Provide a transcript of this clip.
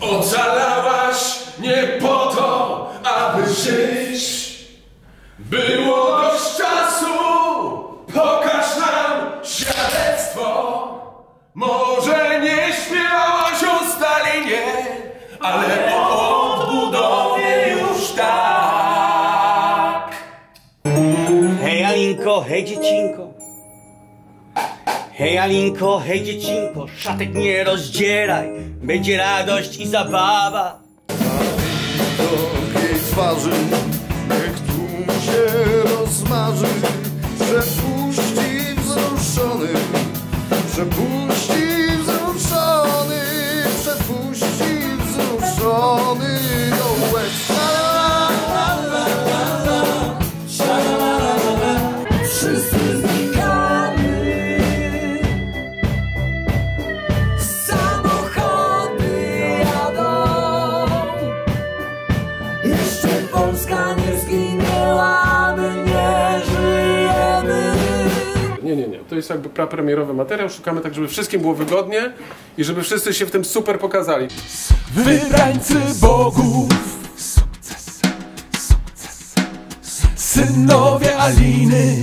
Ocalałaś nie po to, aby żyć. Było dość czasu, pokaż nam świadectwo. Może nie śpiewałaś o Stalinie, ale o odbudowie już tak. Hej Alinko, hej dziecinko. Hej Alinko, hej dziecinko, szatek nie rozdzieraj, będzie radość i zabawa. do jej twarzy Niech tłum się rozmarzy Przepuści wzruszony Przepuści wzruszony Przepuści wzruszony jest jakby prapremierowy materiał. Szukamy tak, żeby wszystkim było wygodnie i żeby wszyscy się w tym super pokazali. Wybrańcy bogów Synowie Aliny